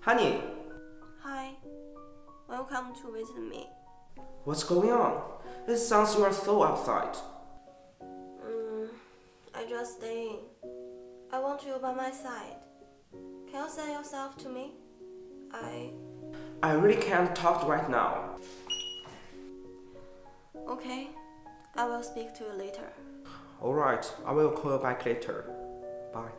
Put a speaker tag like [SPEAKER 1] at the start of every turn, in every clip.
[SPEAKER 1] Honey,
[SPEAKER 2] Hi. Welcome to visit me.
[SPEAKER 1] what's going on? It sounds you are so upset.
[SPEAKER 2] Mm, I just staying. I want you by my side. Can you send yourself to me? I.
[SPEAKER 1] I really can't talk right now.
[SPEAKER 2] Okay. I will speak to you later.
[SPEAKER 1] Alright, I will call you back later. Bye.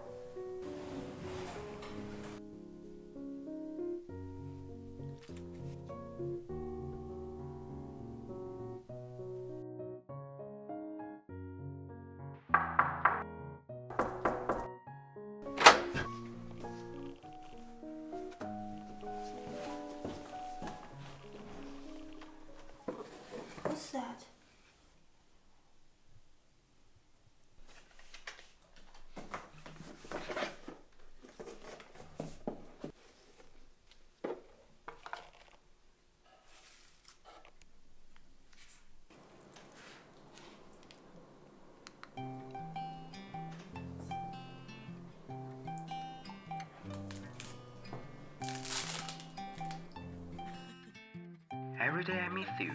[SPEAKER 1] Every day I miss you.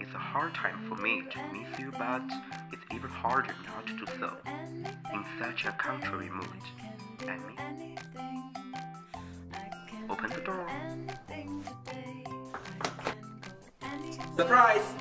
[SPEAKER 1] It's a hard time for me to miss you, but it's even harder not to do so. In such a contrary mood. I mean, open the door. Surprise!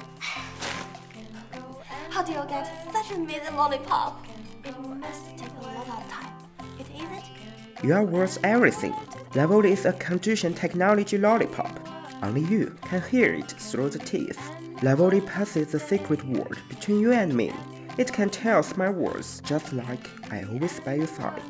[SPEAKER 2] How do you get such an amazing lollipop? It must take a lot of time. It isn't?
[SPEAKER 1] You are worth everything. Lavoli is a conduction technology lollipop. Only you can hear it through the teeth. Lavoli passes the secret word between you and me. It can tell my words just like I always by your side.